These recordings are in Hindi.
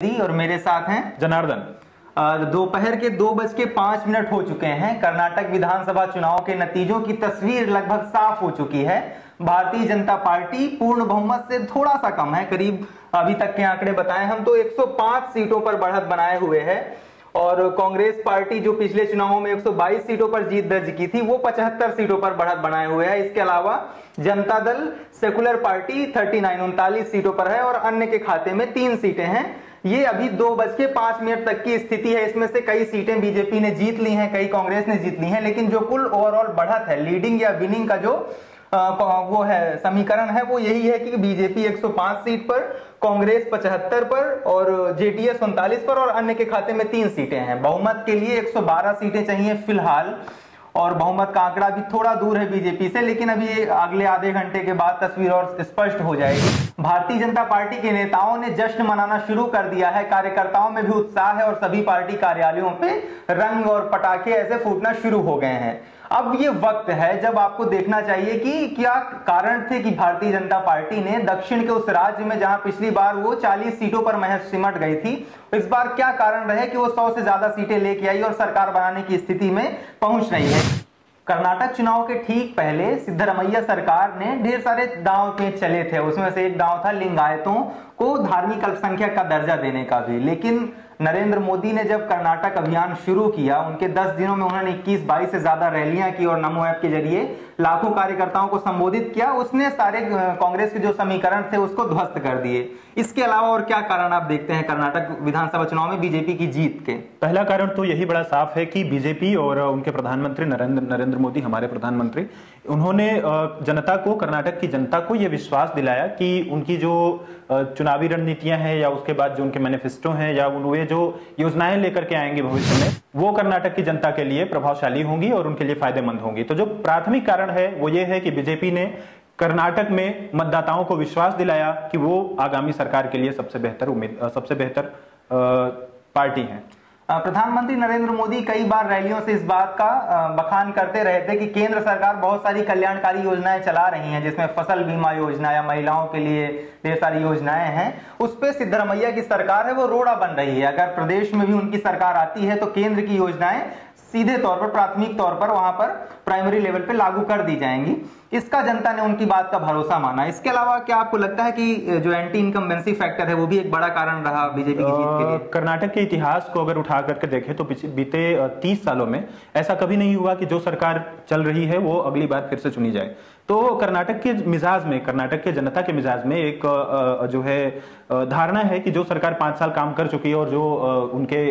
और मेरे साथ हैं जनार्दन। दोपहर के दो बज के पाँच मिनट हो चुके हैं। कर्नाटक विधानसभा चुनाव के नतीजों की तस्वीर लगभग साफ़ हो चुकी है। भारतीय जनता पार्टी पूर्ण बहुमत से थोड़ा सा कम है। करीब अभी तक के आंकड़े बताएँ हम तो 105 सीटों पर बढ़त बनाए हुए है। और कांग्रेस पार्टी जो पिछले चुनावों में 122 सीटों पर जीत दर्ज की थी वो 75 सीटों पर बढ़त बनाए हुए है। इसके अलावा जनता दल सेकुलर पार्टी 39 उनतालीस सीटों पर है और अन्य के खाते में तीन सीटें हैं। ये अभी दो बज के पाँच मिनट तक की स्थिति है। इसमें से कई सीटें बीजेपी ने जीत ली हैं कई कांग्रेस ने जीत ली हैं लेकिन जो कुल ओवरऑल बढ़त है लीडिंग या विनिंग का जो अ, वो है समीकरण है वो यही है कि बीजेपी 105 सीट पर कांग्रेस 75 पर और जेडीएस उनतालीस पर और अन्य के खाते में तीन सीटें हैं। बहुमत के लिए 112 सीटें चाहिए फ़िलहाल। और बहुमत का आंकड़ा भी थोड़ा दूर है बीजेपी से, लेकिन अभी अगले आधे घंटे के बाद तस्वीर और स्पष्ट हो जाएगी। भारतीय जनता पार्टी के नेताओं ने जश्न मनाना शुरू कर दिया है। कार्यकर्ताओं में भी उत्साह है और सभी पार्टी कार्यालयों पे रंग और पटाखे ऐसे फूटना शुरू हो गए हैं। अब ये वक्त है जब आपको देखना चाहिए कि क्या कारण थे कि भारतीय जनता पार्टी ने दक्षिण के उस राज्य में जहाँ पिछली बार वो 40 सीटों पर महज सिमट गई थी, इस बार क्या कारण रहे कि वो 100 से ज़्यादा सीटें लेके आई और सरकार बनाने की स्थिति में पहुँच रही है? कर्नाटक चुनाव के ठीक पहले सिद्धरमैया सरकार ने ढेर सारे दांव पे चले थे, उसमें से एक दांव था लिंगायतों को धार्मिक अल्पसंख्यक का दर्जा देने का भी। लेकिन नरेंद्र मोदी ने जब कर्नाटक अभियान शुरू किया उनके 10 दिनों में उन्होंने 21-22 से ज़्यादा रैलियाँ की और नमो ऐप के ज़रिए लाखों कार्यकर्ताओं को संबोधित किया। उसने सारे कांग्रेस के जो समीकरण थे उसको ध्वस्त कर दिए। इसके अलावा और क्या कारण आप देखते हैं कर्नाटक विधानसभा चुनाव में बीजेपी की जीत के? पहला कारण तो यही बड़ा साफ़ है कि बीजेपी और उनके प्रधानमंत्री नरेंद्र नरेंद्र मोदी हमारे प्रधानमंत्री उन्होंने जनता को कर्नाटक की जनता को यह विश्वास दिलाया कि उनकी जो अ, चुनावी रणनीतियाँ हैं या उसके बाद जो उनके मैनिफेस्टो हैं या वे जो योजनाएँ लेकर के आएँगे भविष्य में, वो कर्नाटक की जनता के लिए प्रभावशाली होंगी और उनके लिए फ़ायदेमंद होंगी। तो जो प्राथमिक कारण है, वो ये है कि बीजेपी ने कर्नाटक में मतदाताओं को विश्वास दिलाया कि वो आगामी सरकार के लिए सबसे बेहतर उम्मीद सबसे बेहतर पार्टी है। प्रधानमंत्री नरेंद्र मोदी कई बार रैलियों से इस बात का बखान करते रहे थे कि केंद्र सरकार बहुत सारी कल्याणकारी योजनाएँ चला रही हैं, जिसमें फ़सल बीमा योजना या महिलाओं के लिए ढेर सारी योजनाएँ हैं। उस पर सिद्धरमैया की सरकार है, वो रोड़ा बन रही है। अगर प्रदेश में भी उनकी सरकार आती है तो केंद्र की योजनाएँ सीधे तौर पर, प्राथमिक तौर पर वहाँ पर प्राइमरी लेवल पे लागू कर दी जाएँगी। इसका जनता ने उनकी बात का भरोसा माना। इसके अलावा क्या आपको लगता है कि जो एंटी इनकम्बेंसी फैक्टर है, वो भी एक बड़ा कारण रहा बीजेपी की जीत के लिए? कर्नाटक के इतिहास को अगर उठा करके देखें तो बीते तीस सालों में ऐसा कभी नहीं हुआ कि जो सरकार चल रही है, वो अगली बार फिर से चुनी जाए। तो कर्नाटक के मिजाज में, कर्नाटक के जनता के मिजाज में एक जो है धारणा है कि जो सरकार पाँच साल काम कर चुकी है और जो उनके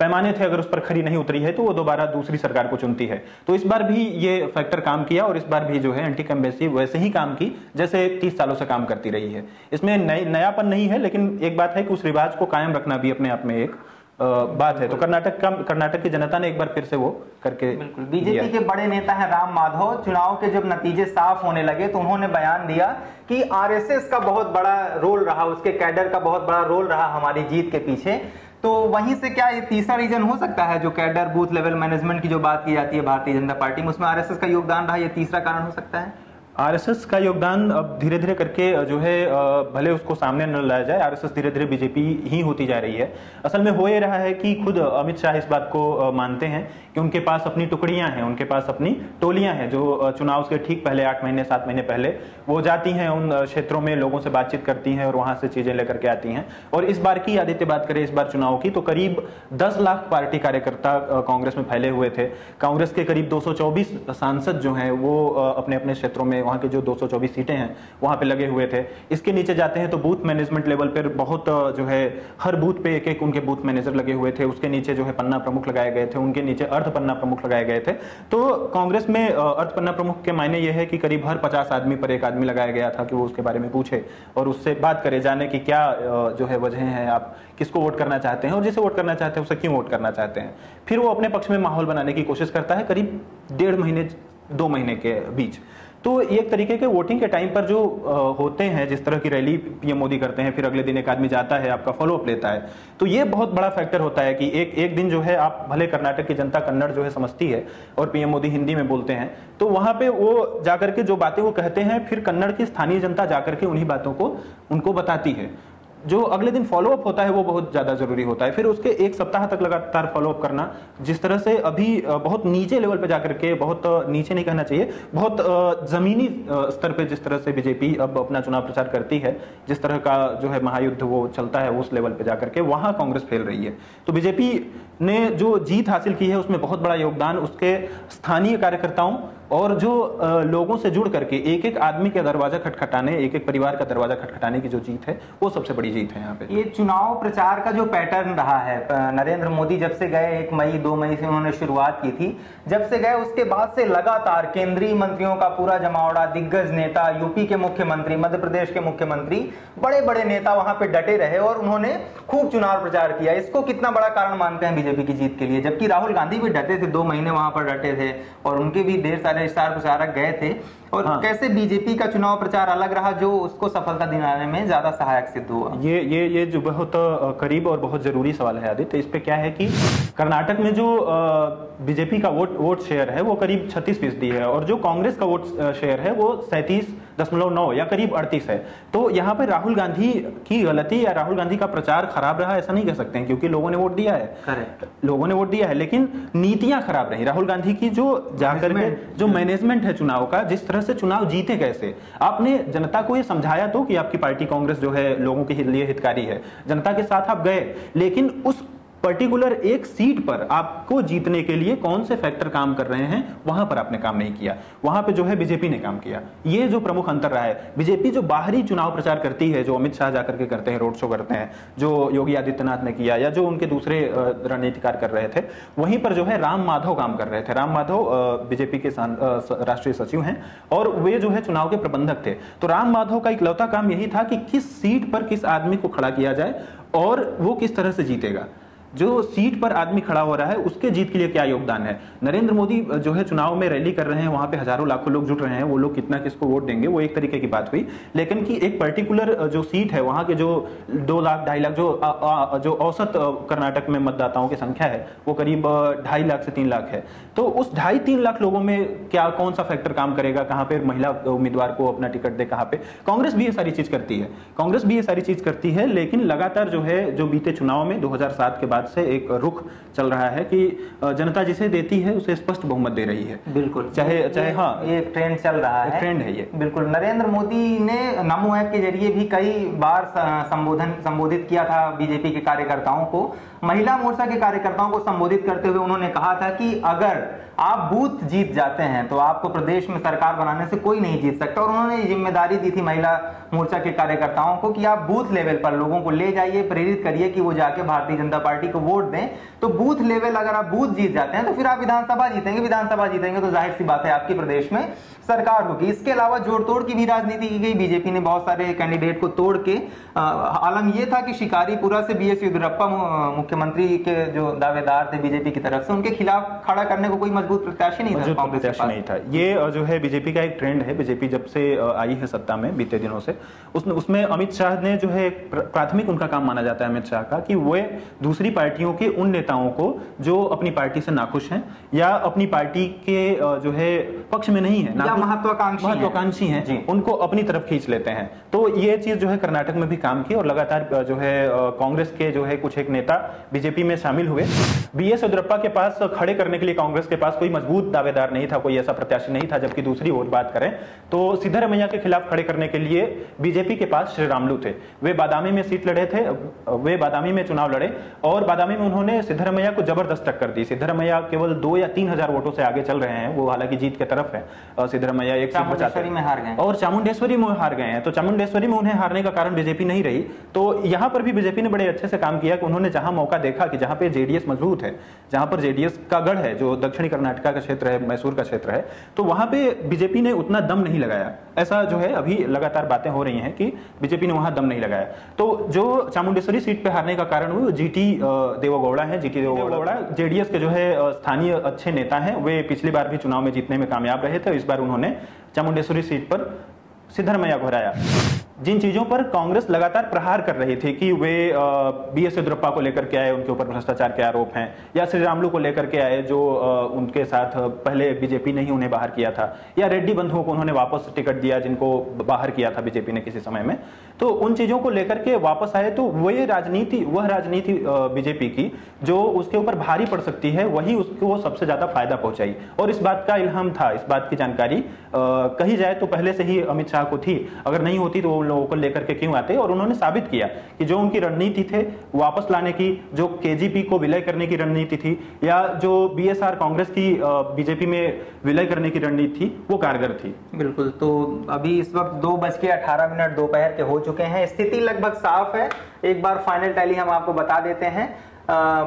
पैमाने थे अगर उस पर खरी नहीं उतरी है तो वो दोबारा दूसरी सरकार को चुनती है। तो इस बार भी ये फैक्टर काम किया और इस बार भी जो है एंटी कम्बेंसी वैसे ही काम की जैसे तीस सालों से काम करती रही है। इसमें नयापन नहीं है लेकिन एक बात है कि उस रिवाज को कायम रखना भी अपने आप में एक बात है। तो कर्नाटक का कर्नाटक की जनता ने एक बार फिर से वो करके बिल्कुल। बीजेपी के बड़े नेता हैं राम माधव। चुनाव के जब नतीजे साफ़ होने लगे तो उन्होंने बयान दिया कि आरएसएस का बहुत बड़ा रोल रहा उसके कैडर का बहुत बड़ा रोल रहा हमारी जीत के पीछे। तो वहीं से क्या ये तीसरा रीजन हो सकता है जो कैडर बूथ लेवल मैनेजमेंट की जो बात की जाती है भारतीय जनता पार्टी में, उसमें आरएसएस का योगदान रहा, ये तीसरा कारण हो सकता है? आरएसएस का योगदान अब धीरे धीरे करके जो है भले उसको सामने न लाया जाए, आरएसएस धीरे धीरे बीजेपी ही होती जा रही है। असल में हो ये रहा है कि खुद अमित शाह इस बात को मानते हैं कि उनके पास अपनी टुकड़ियाँ हैं, उनके पास अपनी टोलियाँ हैं, जो चुनाव के ठीक पहले, आठ महीने, सात महीने पहले, वो जाती हैं उन क्षेत्रों में, लोगों से बातचीत करती हैं और वहाँ से चीज़ें लेकर के आती हैं। और इस बार की आदित्य बात करें, इस बार चुनाव की तो करीब दस लाख पार्टी कार्यकर्ता कांग्रेस में फैले हुए थे। कांग्रेस के करीब 224 सांसद जो हैं, वो अपने अपने क्षेत्रों में वहाँ के जो 224 सीटें हैं वहाँ पे लगे हुए थे। इसके नीचे जाते हैं तो बूथ मैनेजमेंट लेवल पर बहुत जो है हर बूथ पे एक एक उनके बूथ मैनेजर लगे हुए थे। उसके नीचे जो है पन्ना प्रमुख लगाए गए थे उनके नीचे अर्थ पन्ना प्रमुख लगाए गए थे। तो कांग्रेस में अ, अर्थ पन्ना प्रमुख के मायने ये है कि करीब हर पचास आदमी पर एक आदमी लगाया गया था कि वो उसके बारे में पूछे और उससे बात करे जाने की क्या जो है वजह है आप किसको वोट करना चाहते हैं और जिसे वोट करना चाहते हैं उसे क्यों वोट करना चाहते हैं। फिर वो अपने पक्ष में माहौल बनाने की कोशिश करता है करीब डेढ़ महीने दो महीने के बीच। तो एक तरीके के वोटिंग के टाइम पर जो होते हैं, जिस तरह की रैली पीएम मोदी करते हैं, फिर अगले दिन एक आदमी जाता है, आपका फॉलोअप लेता है। तो ये बहुत बड़ा फैक्टर होता है कि एक एक दिन जो है, आप भले कर्नाटक की जनता कन्नड़ जो है समझती है, और पीएम मोदी हिंदी में बोलते हैं तो वहाँ पे वो जाकर के जो बातें वो कहते हैं, फिर कन्नड़ की स्थानीय जनता जाकर के उन्हीं बातों को, उनको बताती है। जो अगले दिन फॉलो अप होता है, वो बहुत ज़्यादा ज़रूरी होता है। फिर उसके एक सप्ताह तक लगातार फॉलो अप करना, जिस तरह से अभी बहुत नीचे लेवल पे जाकर के, बहुत नीचे नहीं कहना चाहिए, बहुत जमीनी स्तर पे जिस तरह से बीजेपी अब अपना चुनाव प्रचार करती है, जिस तरह का जो है महायुद्ध वो चलता है, उस लेवल पे जाकर के, वहाँ कांग्रेस फेल रही है। तो बीजेपी ने जो जीत हासिल की है, उसमें बहुत बड़ा योगदान, उसके स्थानीय कार्यकर्ताओं और जो लोगों से जुड़ करके एक एक आदमी का दरवाज़ा खटखटाने एक एक परिवार का दरवाज़ा खटखटाने की जो जीत है, वो सबसे बड़ी जीत है यहाँ पे। ये चुनाव प्रचार का जो पैटर्न रहा है नरेंद्र मोदी जब से गए एक मई, दो मई से उन्होंने शुरुआत की थी, जब से गए उसके बाद से लगातार केंद्रीय मंत्रियों का पूरा जमावड़ा दिग्गज नेता, यूपी के मुख्यमंत्री, मध्य प्रदेश के मुख्यमंत्री बड़े बड़े नेता वहाँ पर डटे रहे और उन्होंने खूब चुनाव प्रचार किया। इसको कितना बड़ा कारण मानते हैं बीजेपी की जीत के लिए? जबकि राहुल गांधी भी डटे थे, दो महीने वहाँ पर डटे थे और उनके भी ढेर सारे स्टार प्रचारक गए थे और हाँ। कैसे बीजेपी का चुनाव प्रचार अलग रहा जो उसको सफलता दिलाने में ज़्यादा सहायक सिद्ध हुआ ये ये ये जो बहुत करीब और बहुत ज़रूरी सवाल है आदित्य इस पे क्या है कि कर्नाटक में जो बीजेपी का वोट वोट शेयर है वो करीब 36 फ़ीसदी है और जो कांग्रेस का वोट शेयर है वो सैंतीस दशमलव नौ या करीब अड़तीस है। तो यहाँ पे राहुल गांधी की गलती या राहुल गांधी का प्रचार खराब रहा ऐसा नहीं कह सकते हैं क्योंकि लोगों ने वोट दिया है. लोगों ने वोट दिया है लेकिन नीतियाँ खराब रही। राहुल गांधी की जो जाकर के जो मैनेजमेंट है चुनाव का जिस तरह से चुनाव जीते कैसे आपने जनता को ये समझाया तो कि आपकी पार्टी कांग्रेस जो है लोगों के लिए हितकारी है। जनता के साथ आप गए लेकिन उस पर्टिकुलर एक सीट पर आपको जीतने के लिए कौन से फैक्टर काम कर रहे हैं, वहाँ पर आपने काम नहीं किया। वहाँ पे जो है बीजेपी ने काम किया। ये जो प्रमुख अंतर रहा है बीजेपी जो बाहरी चुनाव प्रचार करती है, जो अमित शाह जाकर के करते हैं रोड शो करते हैं, जो योगी आदित्यनाथ ने किया, या जो उनके दूसरे रणनीतिकार कर रहे थे, वहीं पर जो है राम माधव काम कर रहे थे। राम माधव बीजेपी के राष्ट्रीय सचिव हैं, और वे जो है चुनाव के प्रबंधक थे। तो राम माधव का इकलौता काम यही था कि किस सीट पर किस आदमी को खड़ा किया जाए, और वो किस तरह से जीतेगा। जो सीट पर आदमी खड़ा हो रहा है उसके जीत के लिए क्या योगदान है? नरेंद्र मोदी जो है चुनाव में रैली कर रहे हैं वहाँ पे हज़ारों लाखों लोग जुट रहे हैं वो लोग कितना किसको वोट देंगे वो एक तरीके की बात हुई। लेकिन कि एक पर्टिकुलर जो सीट है वहाँ के जो दो लाख ढाई लाख जो आ, आ, जो औसत कर्नाटक में मतदाताओं की संख्या है वो करीब ढाई लाख से तीन लाख है। तो उस ढाई तीन लाख लोगों में क्या कौन सा फैक्टर काम करेगा? कहाँ पे महिला उम्मीदवार को अपना टिकट दे कहाँ पे? कांग्रेस भी ये सारी चीज़ करती है। कांग्रेस भी ये सारी चीज़ करती है लेकिन लगातार जो है जो बीते चुनाव में 2007 के बाद से एक रुख चल रहा है कि जनता जिसे देती है उसे स्पष्ट बहुमत दे रही है। बिल्कुल। चाहे चाहे हाँ। ये ट्रेंड चल रहा है। ट्रेंड है ये। बिल्कुल। नरेंद्र मोदी ने नमो ऐप के ज़रिए भी कई बार संबोधन संबोधित किया था बीजेपी के कार्यकर्ताओं को। महिला मोर्चा के कार्यकर्ताओं को संबोधित करते हुए उन्होंने कहा था कि अगर आप बूथ जीत जाते हैं तो आपको प्रदेश में सरकार बनाने से कोई नहीं जीत सकता। और उन्होंने ज़िम्मेदारी दी थी महिला मोर्चा के कार्यकर्ताओं को कि आप बूथ लेवल पर लोगों को ले जाइए प्रेरित करिए कि वो जाके भारतीय जनता पार्टी को वोट दें तो बूथ लेवल अगर आप बूथ जीत जाते हैं तो फिर आप विधानसभा जीतेंगे विधानसभा जीतेंगे तो ज़ाहिर सी बात है आपके प्रदेश में सरकार होगी इसके अलावा जोड़ तोड़ की भी राजनीति की गई। बीजेपी ने बहुत सारे कैंडिडेट को तोड़ के आलम यह था कि शिकारीपुरा से बी एस येदुरप्पा मुख्यमंत्री के जो दावेदार थे बीजेपी की तरफ़ से उनके खिलाफ खड़ा करने को कोई मज़बूत प्रत्याशी नहीं था प्रत्याशी नहीं था। ये जो है बीजेपी का एक ट्रेंड है। बीजेपी जब से आई है सत्ता में बीते दिनों से उसमें उसमें अमित शाह ने जो है प्राथमिक उनका काम माना जाता है अमित शाह का कि वे दूसरी पार्टियों के उन नेताओं को जो अपनी पार्टी से नाखुश हैं या अपनी पार्टी के जो है पक्ष में नहीं है महत्वाकांक्षी महत्वाकांक्षी हैं। है, उनको अपनी तरफ़ खींच लेते हैं। तो ये चीज़ जो है कर्नाटक में भी काम की और लगातार जो है कांग्रेस के जो है कुछ एक नेता बीजेपी में शामिल हुए। बी एस येदुरप्पा के पास खड़े करने के लिए कांग्रेस के पास कोई मज़बूत दावेदार नहीं था कोई ऐसा प्रत्याशी नहीं था जबकि दूसरी ओर बात करें तो सिद्धरमैया के खिलाफ खड़े करने के लिए बीजेपी के पास श्री रामलू थे। वे बादामी में सीट लड़े थे वे बादामी में चुनाव लड़े और बादामी में उन्होंने सिद्धरमैया को ज़बरदस्त टक्कर दी। सिद्धरमैया केवल दो या तीन हज़ार वोटों से आगे चल रहे हैं वो हालाँकि जीत के तरफ़ है। सिद्धरमैया एक सीट बचाते में हार गए। और चामुंडेश्वरी में हार गए हैं। तो चामुंडेश्वरी में उन्हें हारने का कारण बीजेपी नहीं रही। तो यहाँ पर भी बीजेपी ने बड़े अच्छे से काम किया कि उन्होंने जहाँ मौका देखा कि जहाँ पे जेडीएस मज़बूत है जहाँ पर जेडीएस का गढ़ है जो दक्षिणी कर्नाटका का क्षेत्र है मैसूर का क्षेत्र है तो वहाँ पे बीजेपी ने उतना दम नहीं लगाया। ऐसा जो है, अभी लगातार बातें हो रही हैं कि बीजेपी ने वहाँ दम नहीं लगाया। तो जो चामुंडेश्वरी सीट पे हारने का कारण वो जीटी देवगौड़ा है, जीटी देवगौड़ा। जेडीएस के जो है स्थानीय अच्छे नेता हैं, वे पिछली बार भी चुनाव में जीतने में कामयाब रहे थे, इस बार उन्होंने चामुंडेश्वरी सीट पर सिद्धरमैया को हराया। जिन चीज़ों पर कांग्रेस लगातार प्रहार कर रही थी कि वे बी एस येदुरप्पा को लेकर के आए, उनके ऊपर भ्रष्टाचार के आरोप हैं, या श्री रामलू को लेकर के आए, जो उनके साथ पहले बीजेपी ने ही उन्हें बाहर किया था, या रेड्डी बंधुओं को उन्होंने वापस टिकट दिया, जिनको बाहर किया था बीजेपी ने किसी समय में तो उन चीज़ों को लेकर के वापस आए तो वही राजनीति, वह राजनीति बीजेपी की, जो उसके ऊपर भारी पड़ सकती है, वही उसको सबसे ज़्यादा फ़ायदा पहुंचाई। और इस बात का इल्हाम था, इस बात की जानकारी कही जाए तो पहले से ही अमित शाह को थी, अगर नहीं होती तो लोगों को लेकर के क्यों आते और उन्होंने साबित किया कि जो उनकी रणनीति थे, वापस लाने की, जो केजीपी को विलय करने की रणनीति थी, या जो बीएसआर कांग्रेस की बीजेपी में विलय करने की रणनीति थी, वो कारगर थी। बिल्कुल तो अभी इस वक्त दो बज के अठारह मिनट दोपहर के हो चुके हैं। स्थिति लगभग साफ़ है। एक बार फाइनल टैली हम आपको बता देते हैं।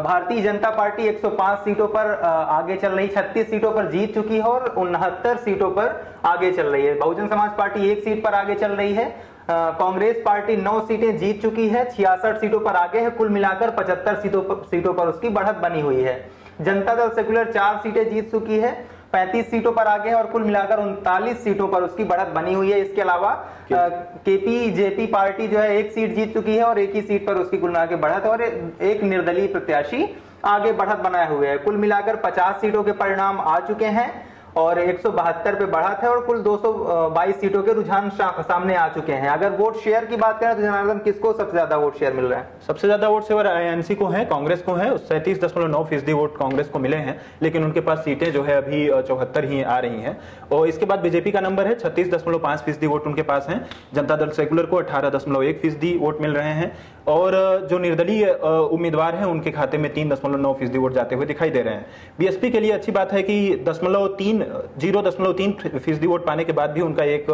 भारतीय जनता पार्टी 105 सीटों पर आगे चल रही 36 सीटों पर जीत चुकी है और उनहत्तर सीटों पर आगे चल रही है। बहुजन समाज पार्टी एक सीट पर आगे चल रही है। कांग्रेस पार्टी नौ सीटें जीत चुकी है छियासठ सीटों पर आगे है कुल मिलाकर पचहत्तर सीटों पर सीटों पर उसकी बढ़त बनी हुई है। जनता दल सेकुलर चार सीटें जीत चुकी है 35 सीटों पर आगे है और कुल मिलाकर उनतालीस सीटों पर उसकी बढ़त बनी हुई है। इसके अलावा केपी जेपी पार्टी जो है एक सीट जीत चुकी है और एक ही सीट पर उसकी कुल मिलाकर बढ़त और एक निर्दलीय प्रत्याशी आगे बढ़त बनाए हुए है। कुल मिलाकर 50 सीटों के परिणाम आ चुके हैं। और एक सौ बहत्तर पे बढ़ा था और कुल 222 सीटों के रुझान सामने आ चुके हैं। अगर वोट शेयर की बात करें तो जनार्दन, किसको सबसे ज़्यादा वोट शेयर मिल रहा है? सबसे ज़्यादा वोट शेयर आईएनसी को है, कांग्रेस को है। सैंतीस दशमलव नौ फ़ीसदी वोट कांग्रेस को मिले हैं, लेकिन उनके पास सीटें जो है अभी चौहत्तर ही आ रही हैं। और इसके बाद बीजेपी का नंबर है, छत्तीस दशमलव पाँच फ़ीसदी वोट उनके पास है। जनता दल सेकुलर को अठारह दशमलव एक फ़ीसदी वोट मिल रहे हैं। और जो निर्दलीय उम्मीदवार हैं, उनके खाते में तीन दशमलव नौ फ़ीसदी वोट जाते हुए दिखाई दे रहे हैं। बीएसपी के लिए अच्छी बात है कि दशमलव तीन ज़ीरो दशमलव तीन फ़ीसदी वोट पाने के बाद भी उनका एक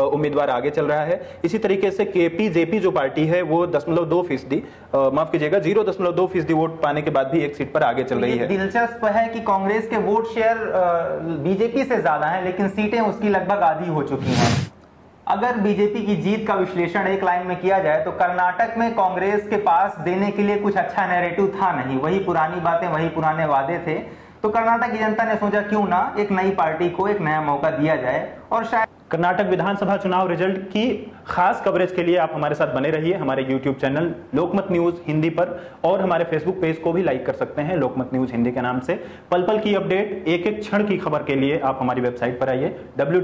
उम्मीदवार आगे चल रहा है। इसी तरीके से केपी जेपी जो पार्टी है वो दशमलव दो फ़ीसदी माफ़ कीजिएगा ज़ीरो दशमलव दो फ़ीसदी वोट पाने के बाद भी एक सीट पर आगे चल रही है। दिलचस्प है कि कांग्रेस के वोट शेयर बीजेपी से ज़्यादा है लेकिन सीटें उसकी लगभग आधी हो चुकी हैं। अगर बीजेपी की जीत का विश्लेषण एक लाइन में किया जाए तो कर्नाटक में कांग्रेस के पास देने के लिए कुछ अच्छा नैरेटिव था नहीं। वही पुरानी बातें वही पुराने वादे थे। तो कर्नाटक की जनता ने सोचा क्यों ना एक नई पार्टी को एक नया मौका दिया जाए और शायद कर्नाटक विधानसभा चुनाव रिज़ल्ट की खास कवरेज के लिए आप हमारे साथ बने रहिए। हमारे YouTube channel Lokmat news Hindi पर और हमारे फेसबुक पेज को भी लाइक कर सकते हैं लोकमत न्यूज़ हिंदी के नाम से। पल पल की अपडेट एक एक क्षण की खबर के लिए आप हमारी वेबसाइट पर आइए। डब्ल्यू